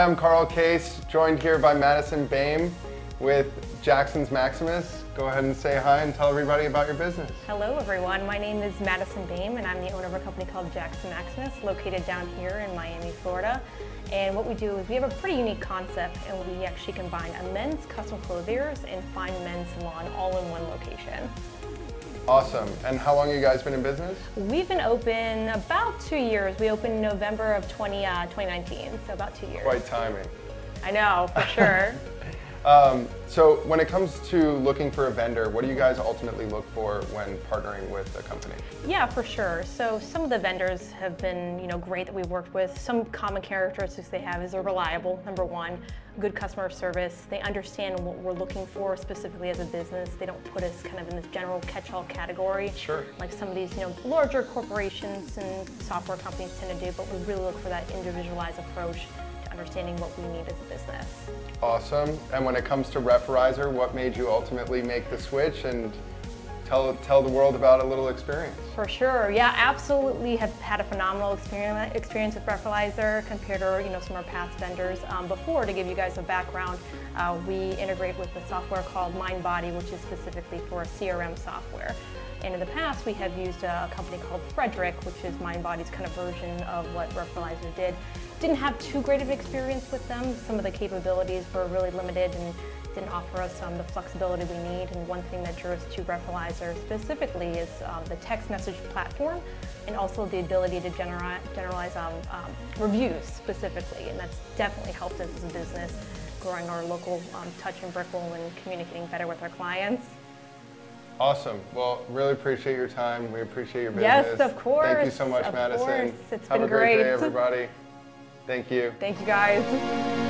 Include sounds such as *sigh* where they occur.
Carl Case, joined here by Madison Boehm with Jaxon's Maximus. Go ahead and say hi and tell everybody about your business. Hello everyone, my name is Madison Boehm and I'm the owner of a company called Jaxon Maximus located down here in Miami, Florida. And what we do is we have a pretty unique concept and we actually combine a men's custom clothiers and fine men's salon all in one location. Awesome. And how long you guys been in business? We've been open about two years. We opened in November of 20, uh, 2019, so about two years. Quite timing. I know, for sure. *laughs* Um, so when it comes to looking for a vendor, what do you guys ultimately look for when partnering with a company? Yeah, for sure. So some of the vendors have been, you know, great that we've worked with. Some common characteristics they have is they're reliable, number one, good customer service. They understand what we're looking for specifically as a business. They don't put us kind of in this general catch-all category. Sure. Like some of these, you know, larger corporations and software companies tend to do, but we really look for that individualized approach understanding what we need as a business. Awesome. And when it comes to Referrizer, what made you ultimately make the switch and tell, tell the world about a little experience? For sure, yeah, absolutely have had a phenomenal experience, experience with Referrizer compared to you know some of our past vendors. Um, before, to give you guys a background, uh, we integrate with a software called MindBody, which is specifically for CRM software. And in the past, we have used a company called Frederick, which is MindBody's kind of version of what Referrizer did. Didn't have too great of an experience with them. Some of the capabilities were really limited and didn't offer us um, the flexibility we need. And one thing that drew us to Referrizer specifically is um, the text message platform and also the ability to generalize, generalize um, um, reviews specifically. And that's definitely helped us as a business growing our local um, touch and Brickell and communicating better with our clients. Awesome. Well, really appreciate your time. We appreciate your business. Yes, of course. Thank you so much, of Madison. Course. It's Have been a great great. day, everybody. Thank you. Thank you, guys.